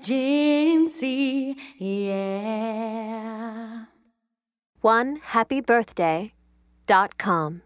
Cincy, yeah. One happy birthday dot com.